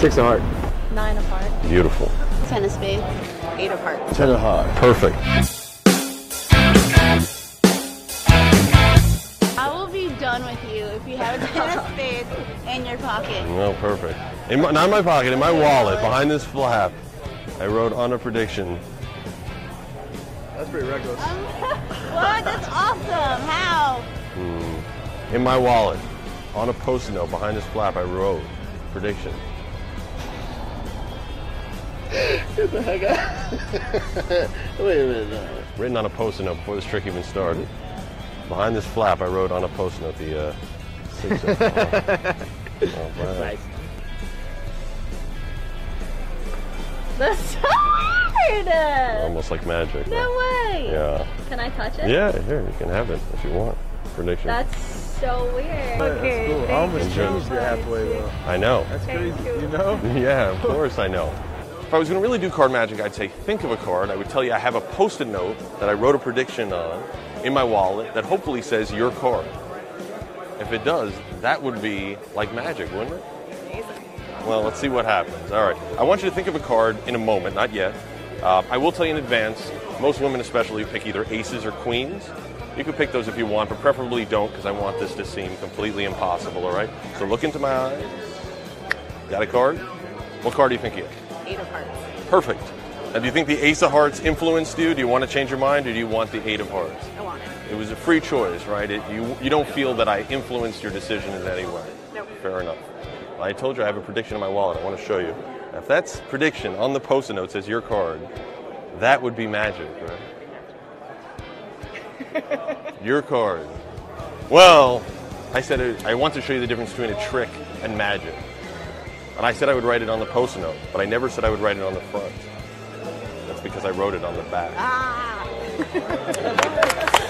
Six of heart. Nine of hearts. Beautiful. Ten of spades. Eight of hearts. Ten of heart. Perfect. I will be done with you if you have a ten of spades in your pocket. No, perfect. In my, not in my pocket, in my wallet, behind this flap, I wrote on a prediction. That's pretty reckless. Um, what? That's awesome. How? Hmm. In my wallet, on a post-it note behind this flap, I wrote prediction. Get the heck out. Wait a minute. No. Written on a post-it note before this trick even started. Behind this flap, I wrote on a post-it note the uh, six of oh, wow. Nice. That's so hard. Almost like magic. No way. Yeah. Can I touch it? Yeah, here, you can have it if you want. Prediction. That's so weird. That's cool. I almost Enjoy. changed it halfway though. I know. That's Very crazy. cool. You know? Yeah, of course I know. If I was going to really do card magic, I'd say think of a card. I would tell you I have a post-it note that I wrote a prediction on in my wallet that hopefully says your card. If it does, that would be like magic, wouldn't it? Amazing. Well, let's see what happens. All right. I want you to think of a card in a moment, not yet. Uh, I will tell you in advance, most women especially pick either aces or queens. You can pick those if you want, but preferably don't because I want this to seem completely impossible, all right? So look into my eyes. Got a card? What card do you think you have? Eight of hearts. Perfect. Now, do you think the ace of hearts influenced you? Do you want to change your mind or do you want the eight of hearts? I want it. It was a free choice, right? It, you, you don't feel that I influenced your decision in any way. Nope. Fair enough. I told you I have a prediction in my wallet. I want to show you. Now, if that's prediction on the post-it note says your card, that would be magic, right? your card. Well, I said I want to show you the difference between a trick and magic. And I said I would write it on the post-it note, but I never said I would write it on the front. That's because I wrote it on the back. Ah.